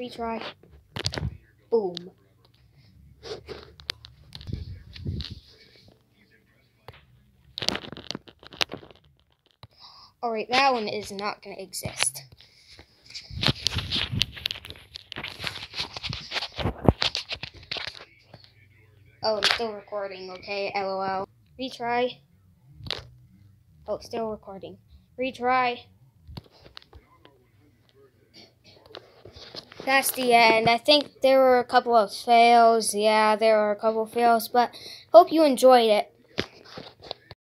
Retry. Boom. Alright, that one is not going to exist. Oh, I'm still recording, okay? LOL. Retry. Oh, still recording. Retry. That's the end. I think there were a couple of fails. Yeah, there were a couple of fails, but hope you enjoyed it.